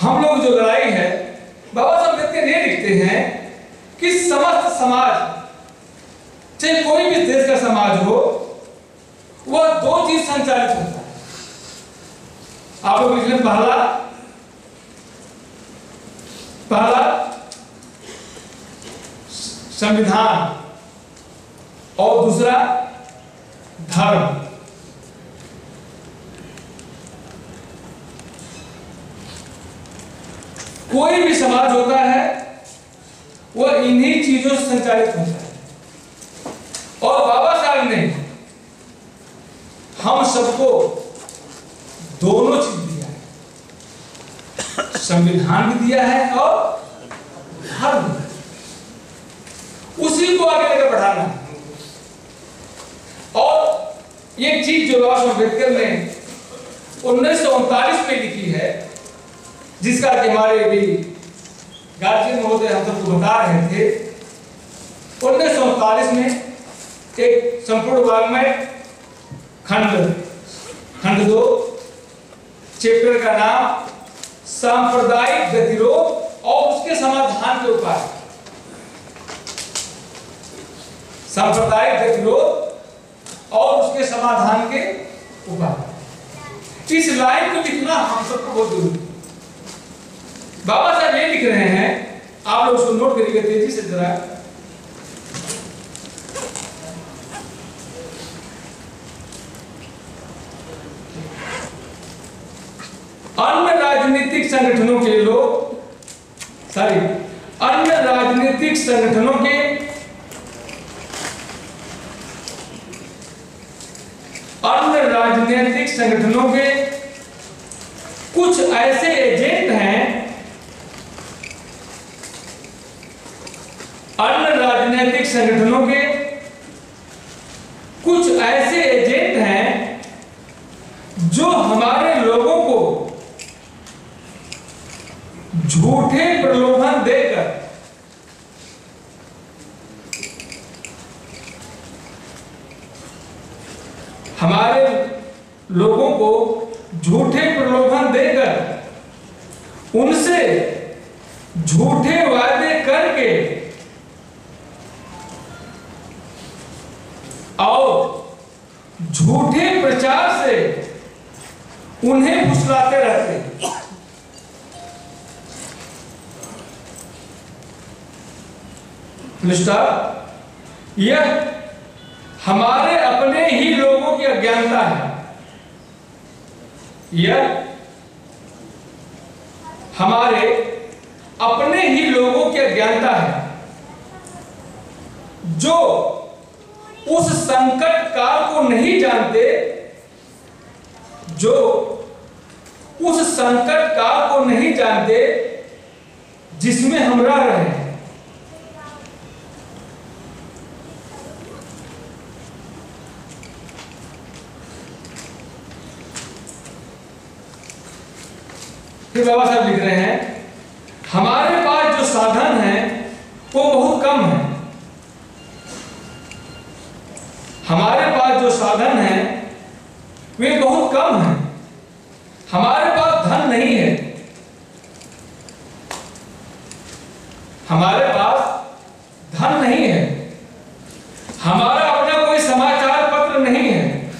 हम लोग जो लड़ाई है, बाबा साहब अंबेडकर ये लिखते हैं कि समस्त समाज, चाहे कोई भी देश का समाज हो, वह दो चीज़ संचालित होता है। आप लोग लिख लें पहला पहला, संविधान, और दूसरा, धर्म। कोई भी समाज होता है, वह इन्हीं चीज़ों से संचालित होता है। और बाबा साहब ने हम सबको दोनों चीज़ दिया है। संविधान भी दिया है और धर्म उसी को आगे लेकर बढ़ाना। और एक चीज़ जो बाबा साहब अंबेडकर ने उन्नीस सौ उनतालीस में लिखी है जिसका कि हमारे भी गार्जियन महोदय हम सबको बता रहे थे, उन्नीस में एक संपूर्ण वर्ग में खंड खंड दो चैप्टर का नाम सांप्रदायिक गतिरोध और उसके समाधान के उपाय सांप्रदायिक गतिरोध और उसके समाधान के उपाय इस लाइन को लिखना हम सबको बहुत ज़रूरी है। बाबा साहब ये लिख रहे हैं, आप लोग उसको नोट करिएगा, तेज़ी से जरा। अन्य राजनीतिक संगठनों के लोग सॉरी अन्य राजनीतिक संगठनों के अन्य राजनीतिक संगठनों के कुछ ऐसे एजेंट हैं अन्य राजनीतिक संगठनों के कुछ ऐसे एजेंट हैं जो हमारे लोगों को झूठे प्रलोभन देकर हमारे लोगों को झूठे प्रलोभन देकर उनसे झूठे वादे झूठे प्रचार से उन्हें फुसलाते रहते हैं। यह हमारे अपने ही लोगों की अज्ञानता है। यह हमारे अपने ही लोगों की अज्ञानता है, जो उस संकट काल को नहीं जानते जो उस संकट काल को नहीं जानते, जिसमें हम रह रहे हैं। बाबा साहब लिख रहे हैं हमारे पास जो साधन है वो बहुत कम है हमारे पास जो साधन है, वे बहुत कम है। हमारे पास धन नहीं है। हमारे पास धन नहीं है। हमारा अपना कोई समाचार पत्र नहीं है।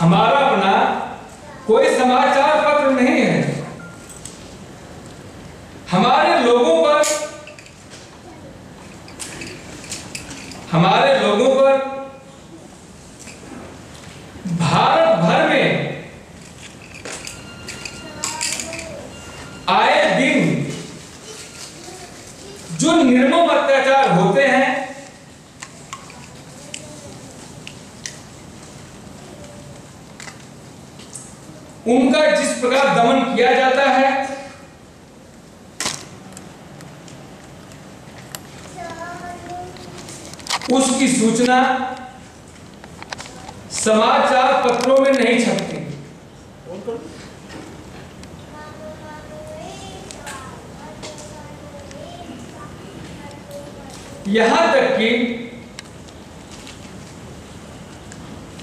हमारा अपना कोई समाचार पत्र नहीं है। हमारे लोगों पर हमारे लोगों पर भारत भर में आए दिन जो निर्मम अत्याचार होते हैं उनका जिस प्रकार दमन किया जाता है उसकी सूचना समाचार पत्रों में नहीं छपती। यहाँ तक कि,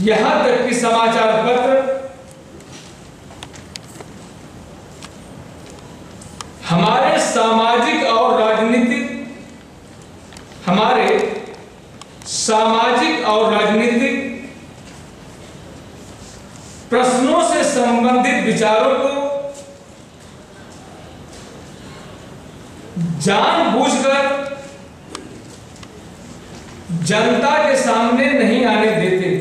यहाँ तक कि समाचार पत्र सामाजिक और राजनीतिक हमारे सामाजिक और राजनीतिक प्रश्नों से संबंधित विचारों को जानबूझकर जनता के सामने नहीं आने देते।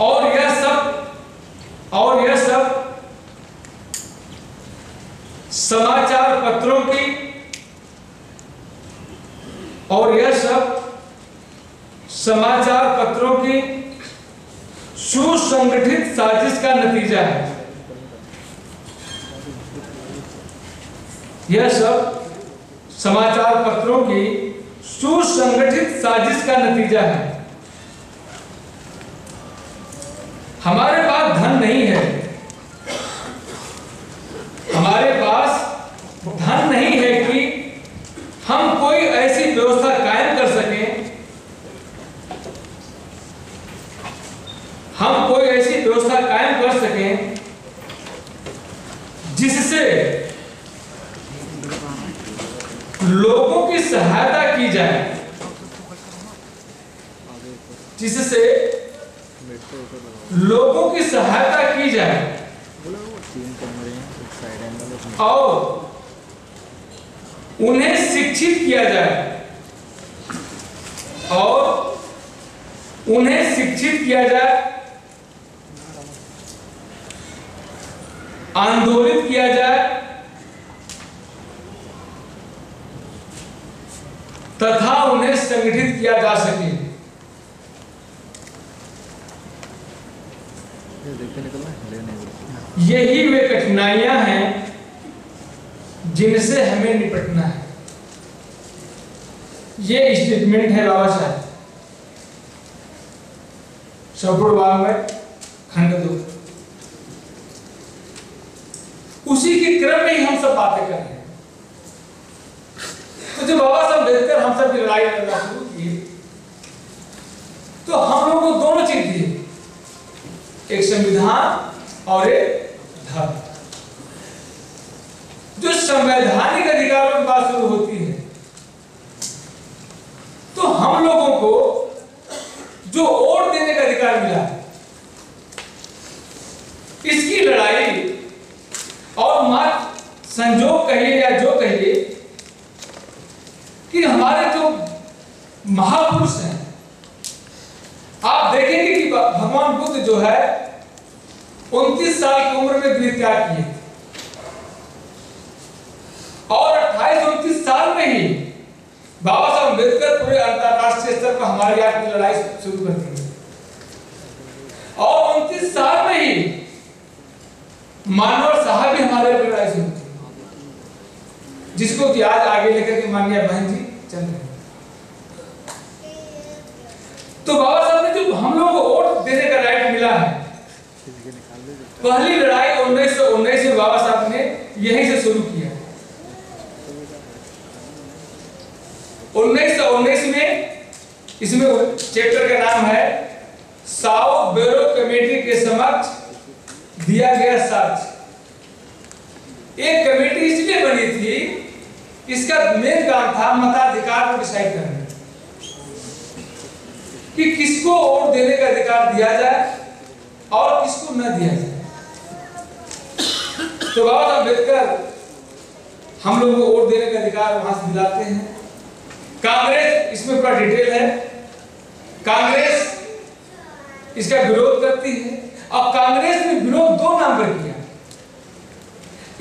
और यह सब और यह सब समाचार पत्रों की। और यह सब समाचार पत्रों की सुसंगठित साजिश का नतीजा है। यह सब समाचार पत्रों की सुसंगठित साजिश का नतीजा है। हमारे पास धन नहीं है हमारे पास धन नहीं है कि हम कोई ऐसी व्यवस्था कायम कर सकें हम कोई ऐसी व्यवस्था कायम कर सकें जिससे लोगों की सहायता की जाए। जिससे लोगों की सहायता की जाए। और उन्हें शिक्षित किया जाए। और उन्हें शिक्षित किया जाए। आंदोलित किया जाए। तथा उन्हें संगठित किया जा सके। यही वे कठिनाइयाँ हैं जिनसे हमें निपटना है। ये स्टेटमेंट है बाबा साहब। सपुर बाग में खंड दो। उसी के क्रम में ही हम सब बातें कर जब बाबा साहब देखकर हम सब की लड़ाई लड़ना शुरू किए तो हम लोग को दोनों चीज़ दिए एक संविधान और एक धर्म। जो संवैधानिक अधिकारों की बात शुरू होती है तो हम लोगों को जो वोट देने का अधिकार मिला है इसकी लड़ाई और मत संजोग कहिए या जो कहिए कि हमारे जो महापुरुष हैं। आप देखेंगे कि भगवान बुद्ध जो है, उनतीस साल की उम्र में गृह त्याग किए और अट्ठाईस, उनतीस साल में ही बाबा साहब अंबेडकर पूरे अंतरराष्ट्रीय स्तर पर हमारी आज की लड़ाई शुरू कर दी और उनतीस साल में ही मानव साहब भी हमारे लड़ाई शुरू जिसको कि आज आगे लेकर के माननीय बहन जी चल रहे तो बाबा साहब ने जो हम लोग को वोट देने का राइट मिला है, पहली लड़ाई उन्नीस सौ उन्नीस में बाबा साहब ने यहीं से शुरू किया उन्नीस सौ उन्नीस में इसमें चैप्टर का नाम है, साउथ ब्यूरो कमेटी के समक्ष दिया गया साक्ष्य एक कमेटी इसलिए बनी थी, इसका मेन काम था मताधिकार को डिसाइड करना। कि किसको वोट देने का अधिकार दिया जाए और किसको न दिया जाए। तो बाबा अंबेडकर हम लोगों को वोट देने का अधिकार वहाँ से दिलाते हैं। कांग्रेस, इसमें पूरा डिटेल है। कांग्रेस इसका विरोध करती है। अब कांग्रेस ने विरोध दो नाम पर किया।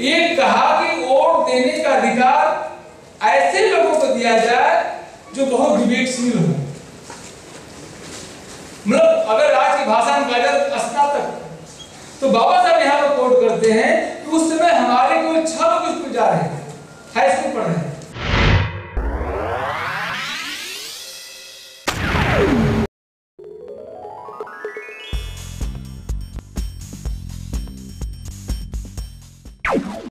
एक कहा कि वोट देने का अधिकार ऐसे लोगों को दिया जाए जो बहुत विवेकशील हो। मतलब अगर आज की भाषा में कहा स्नातक तो बाबा साहब यहाँ पर कोट करते हैं कि उस समय हमारे कोई छह लोग स्कूल जा रहे थे हाई स्कूल पढ़ रहे हैं